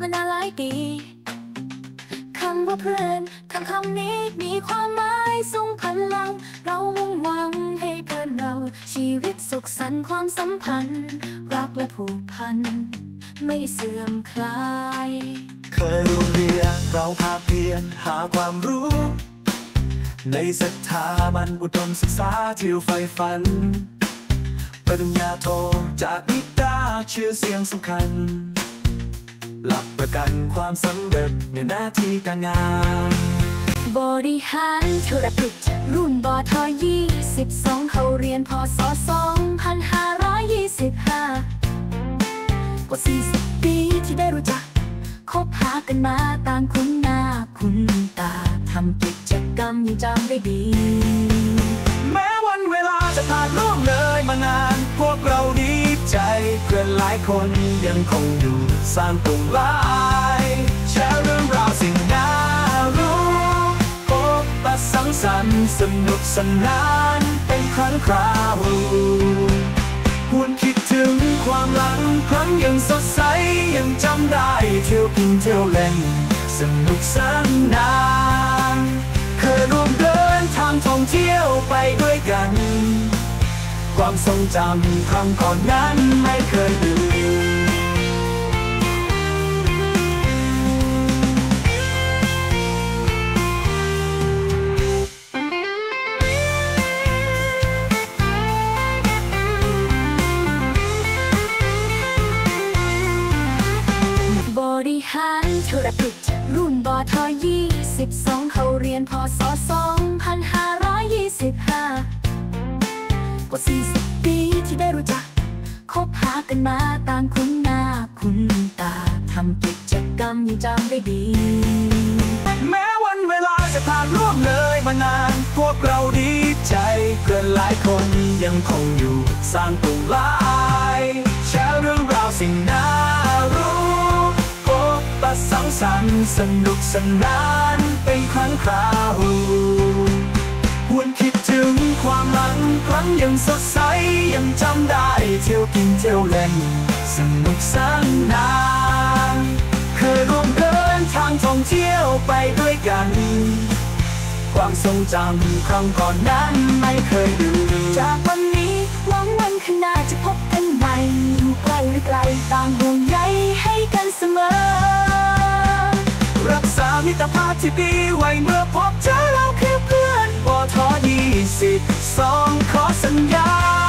มานานหลายปีคำว่าเพื่อนคำคำนี้มีความหมายทรงพลัง เรามุ่งหวังให้เพื่อนเรา ชีวิตสุขสันต์ความสัมพันธ์ รักและผูกพัน ไม่เสื่อมคลาย เคยรู้เรียนเราพาเพียนหาความรู้ ในศรัทธามันอุดมศึกษาที่ใฝ่ฝันปริญญาโทจากนิตาชื่อเสียงสำคัญ หลักประกันความสำเร็จในหน้าที่การงาน บริหารธุรกิจ รุ่นบอทยี่สิบสองเขาเรียนพศสองพันห้าร้อยยี่สิบห้ากว่าสี่สิบปีที่ได้รู้จัก คบหากันมาต่างคุ้นหน้าคุ้นตาทำกิจกรรมยังจำได้ดี จะผ่านล่วงเลยมานาน พวกเราดีใจเพื่อนหลายคนยังคงอยู่สร้างกลุ่มหลายแชร์เรื่องราวสิ่งน่ารู้พบปะสังสรรค์สนุกสนานเป็นครั้งคราวหวนคิดถึงความหลังครั้งยังสดใสยังจำได้เที่ยวกินเที่ยวเล่นสนุกสนาน ทางท่องเที่ยวไปด้วยกัน ความทรงจำครั้งก่อนนั้นไม่เคยลืมบริหารธุรกิจรุ่นบอทอยี่ สิบสองเขาเรียนพศสองพันห้าร้อยยี่สิบห้ากว่าสี่สิบปีที่ได้รู้จัก คบหากันมาต่างคุ้นหน้าคุ้นตาทำกิจกรรมยังจำได้ดี แม้วันเวลาจะผ่านล่วงเลยมานาน พวกเราดีใจเพื่อนหลายคนยังคงอยู่สร้างกลุ่มหลายแชร์เรื่องราวสิ่งน่ารู้ พบปะสังสรรค์สนุกสนาน เป็นครั้งคราวหวนคิดถึงความหลังครั้งยังสดใสยังจำได้เที่ยวกินเที่ยวเล่น สนุกสนานเคยร่วมเดินทางท่องเที่ยวไปด้วยกัน ความทรงจำครั้งก่อนนั้นไม่เคยลืมจากวันนี้หวังวันข้างหน้าจะพบกันใหม่อยู่ใกล้หรือไกลต่างห่วงใย ตรภาพที่ดีไว้เมื่อพบเจอเราคือเพื่อนบทยี่สิบสองขอสัญญา